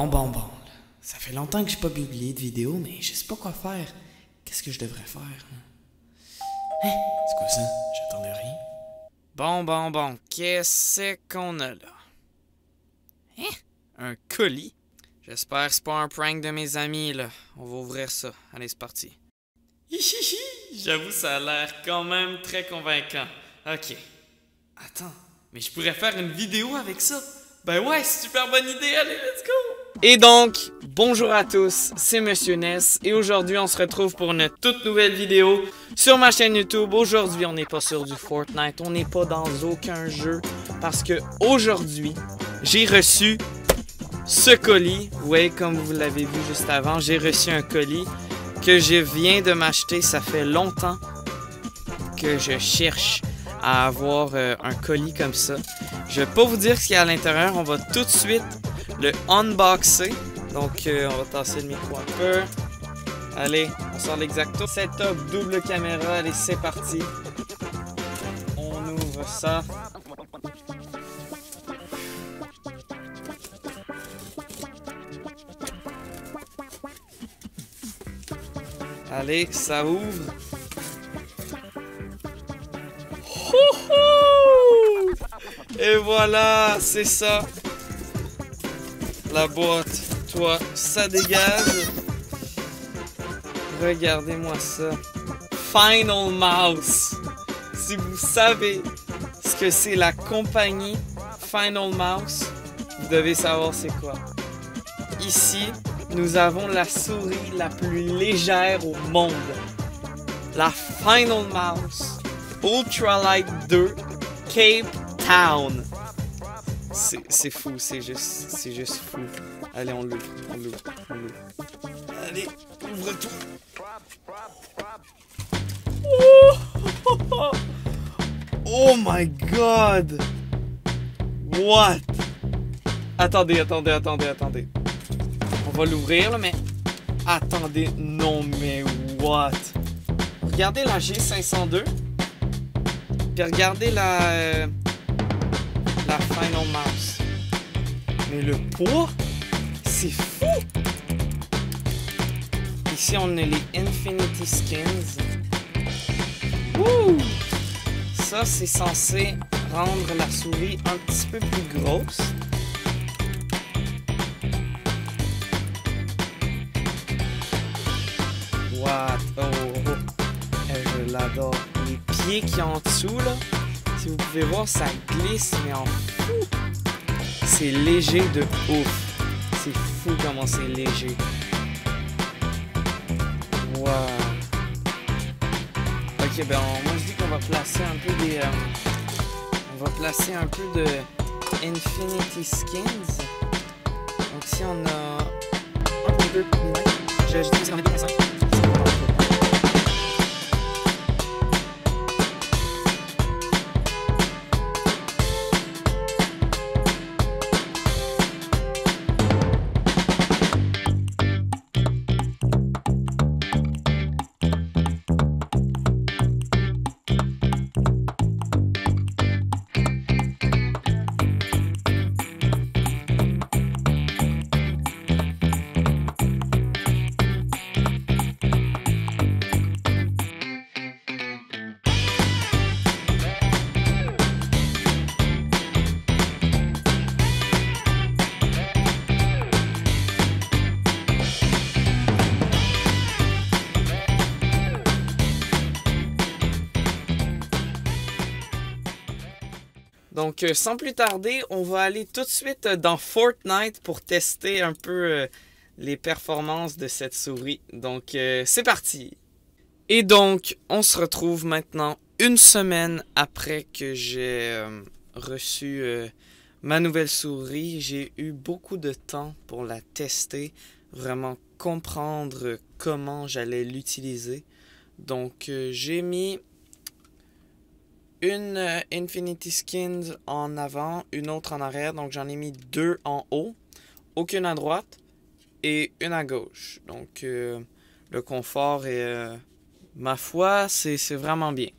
Bon, bon, bon. Ça fait longtemps que j'ai pas publié de vidéo, mais je sais pas quoi faire. Qu'est-ce que je devrais faire? Hein? Hein? C'est quoi ça? J'attendais rien. Bon, bon, bon. Qu'est-ce qu'on a là? Hein? Un colis? J'espère que c'est pas un prank de mes amis, là. On va ouvrir ça. Allez, c'est parti. Hihihi! J'avoue, ça a l'air quand même très convaincant. Ok. Attends, mais je pourrais faire une vidéo avec ça? Ben ouais, super bonne idée. Allez, let's go! Et donc, bonjour à tous, c'est Monsieur Ness et aujourd'hui on se retrouve pour une toute nouvelle vidéo sur ma chaîne YouTube. Aujourd'hui on n'est pas sur du Fortnite, on n'est pas dans aucun jeu parce que aujourd'hui j'ai reçu ce colis. Oui, comme vous l'avez vu juste avant, j'ai reçu un colis que je viens de m'acheter. Ça fait longtemps que je cherche à avoir euh, un colis comme ça. Je vais pas vous dire ce qu'il y a à l'intérieur. On va tout de suite le unboxer. Donc, euh, on va tasser le micro un peu. Allez, on sort l'exacto. Setup, double caméra. Allez, c'est parti. On ouvre ça. Allez, ça ouvre. Et voilà, c'est ça. La boîte, toi, ça dégage. Regardez-moi ça. Final Mouse. Si vous savez ce que c'est la compagnie Final Mouse, vous devez savoir c'est quoi. Ici, nous avons la souris la plus légère au monde. La Final Mouse Ultralight 2 Cape Town. C'est fou, c'est juste, c'est juste fou. Allez, on l'ouvre, on l'ouvre, on l'ouvre. Allez, ouvre tout. Oh, oh my god! What? Attendez, attendez, attendez, attendez. On va l'ouvrir, mais... Attendez, non mais what? Regardez la G502. Puis regardez la... La Final Mouse. Mais le poids, c'est fou! Ici, on a les Infinity Skins. Ouh! Ça, c'est censé rendre la souris un petit peu plus grosse. What? Oh, oh. Eh, je l'adore. Les pieds qui en dessous, là, si vous pouvez voir, ça glisse, mais en fou. C'est léger de ouf. C'est fou comment c'est léger. Wow. Ok, ben moi je dis qu'on va placer un peu des... Euh, on va placer un peu de Infinity Skins. Donc si on a un peu de... J'ai ajouté Donc, euh, sans plus tarder, on va aller tout de suite euh, dans Fortnite pour tester un peu euh, les performances de cette souris. Donc, c'est parti! Et donc, on se retrouve maintenant une semaine après que j'ai reçu ma nouvelle souris. J'ai eu beaucoup de temps pour la tester, vraiment comprendre comment j'allais l'utiliser. Donc, j'ai mis une euh, Infinity Skins en avant, une autre en arrière. Donc j'en ai mis deux en haut, aucune à droite et une à gauche. Donc euh, le confort est, euh, ma foi, c'est vraiment bien.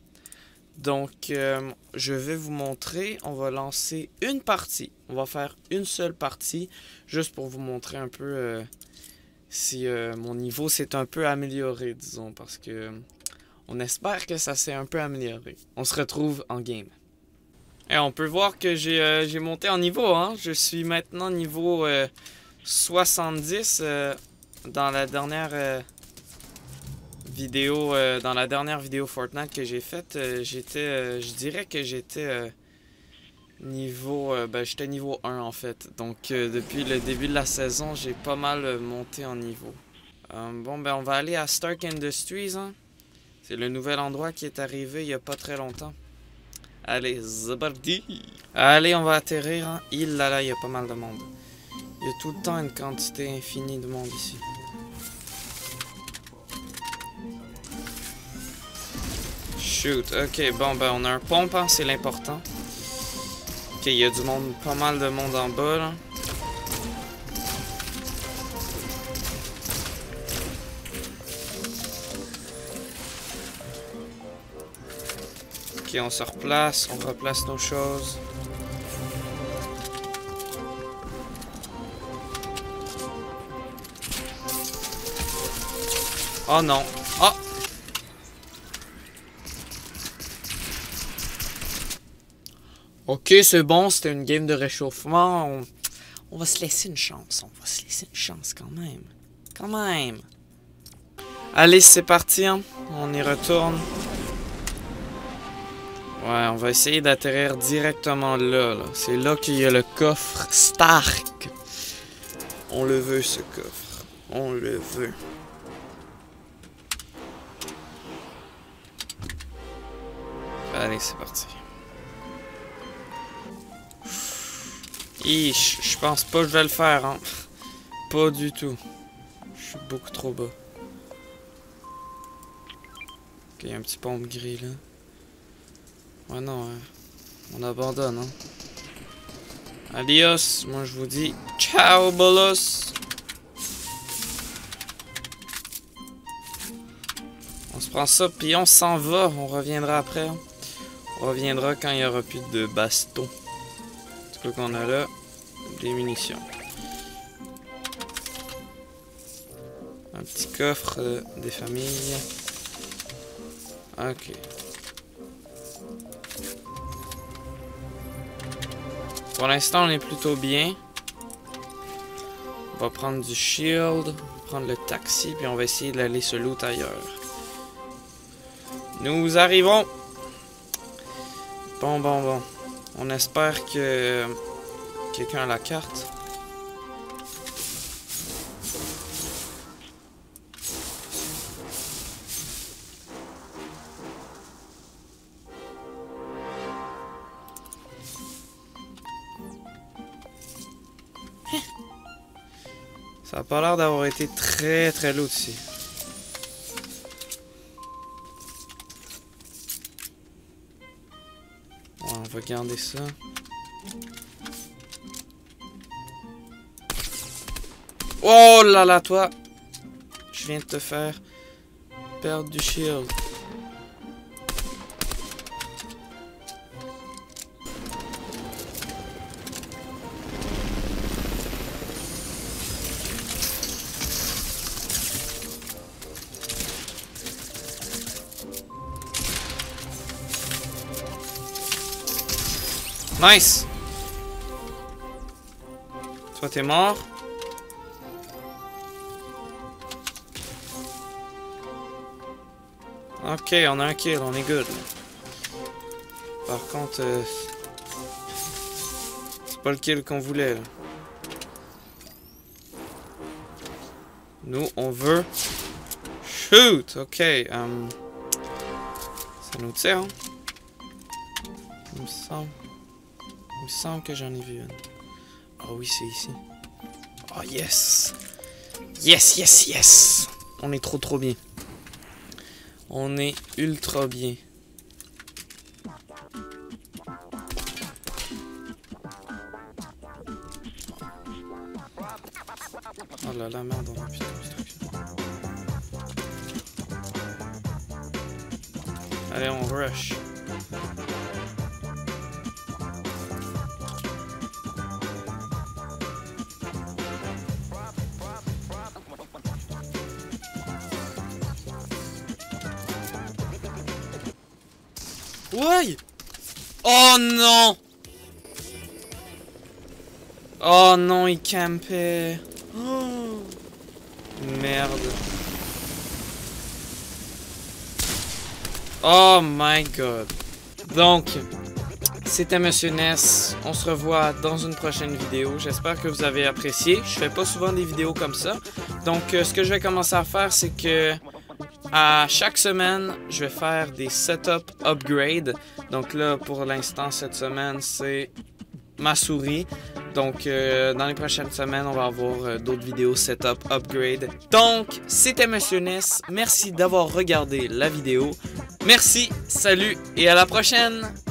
Donc, je vais vous montrer. On va lancer une partie. On va faire une seule partie, juste pour vous montrer un peu si mon niveau s'est un peu amélioré, disons, parce que on espère que ça s'est un peu amélioré. On se retrouve en game. Et on peut voir que j'ai monté en niveau. Hein? Je suis maintenant niveau 70 dans la dernière vidéo, euh, dans la dernière vidéo Fortnite que j'ai faite, euh, j'étais, euh, je dirais que j'étais niveau, ben j'étais niveau 1 en fait. Donc depuis le début de la saison, j'ai pas mal monté en niveau. bon ben on va aller à Stark Industries. Hein. C'est le nouvel endroit qui est arrivé il y a pas très longtemps. Allez, zabardi. Allez, on va atterrir. Hein. Il il y a pas mal de monde. Il y a tout le temps une quantité infinie de monde ici. Shoot. Ok, bon, ben, on a un pompe, hein, c'est l'important. Ok, il y a du monde, pas mal de monde en bas, là. On se replace, on replace nos choses. Oh non. Oh Ok, c'est bon, c'était une game de réchauffement. On... va se laisser une chance. On va se laisser une chance quand même. Quand même. Allez, c'est parti. Hein. On y retourne. Ouais, on va essayer d'atterrir directement là. là. C'est là, qu'il y a le coffre Stark. On le veut, ce coffre. On le veut. Allez, c'est parti. je pense pas que je vais le faire, hein. Pas du tout. Je suis beaucoup trop bas. Ok, il y a un petit pompe gris là. Ouais, non, on abandonne, hein. Adios, moi je vous dis ciao, bolos. On se prend ça, puis on s'en va. On reviendra après. Hein. On reviendra quand il y aura plus de baston qu'on a là Des munitions. Un petit coffre euh, des familles. Ok. Pour l'instant, on est plutôt bien. On va prendre du shield, prendre le taxi, puis on va essayer d'aller se loot ailleurs. Nous arrivons. Bon, bon, bon. On espère que quelqu'un a la carte. Pas l'air d'avoir été très très lourd ici. va garder ça. Oh là là, toi! Je viens de te faire perdre du shield. Nice! Toi, t'es mort. Ok, on a un kill, on est good. Par contre, euh, c'est pas le kill qu'on voulait. Nous, on veut shoot. Ok, um, ça nous tire. Hein? Il. Il me semble que j'en ai vu une. Oh oui, c'est ici. Oh yes! Yes, yes, yes! On est trop trop bien. On est ultra bien. Oh là là, merde, on a Allez, on rush. Ouais! Oh non! Oh non, il campait. Oh. Merde. Oh my god. Donc, c'était Monsieur Ness. On se revoit dans une prochaine vidéo. J'espère que vous avez apprécié. Je fais pas souvent des vidéos comme ça. Donc, euh, ce que je vais commencer à faire, c'est que à chaque semaine, je vais faire des setup upgrade. Donc là, pour l'instant, cette semaine, c'est ma souris. Donc, euh, dans les prochaines semaines, on va avoir euh, d'autres vidéos setup, upgrade. Donc, c'était Monsieur Ness. Merci d'avoir regardé la vidéo. Merci, salut et à la prochaine!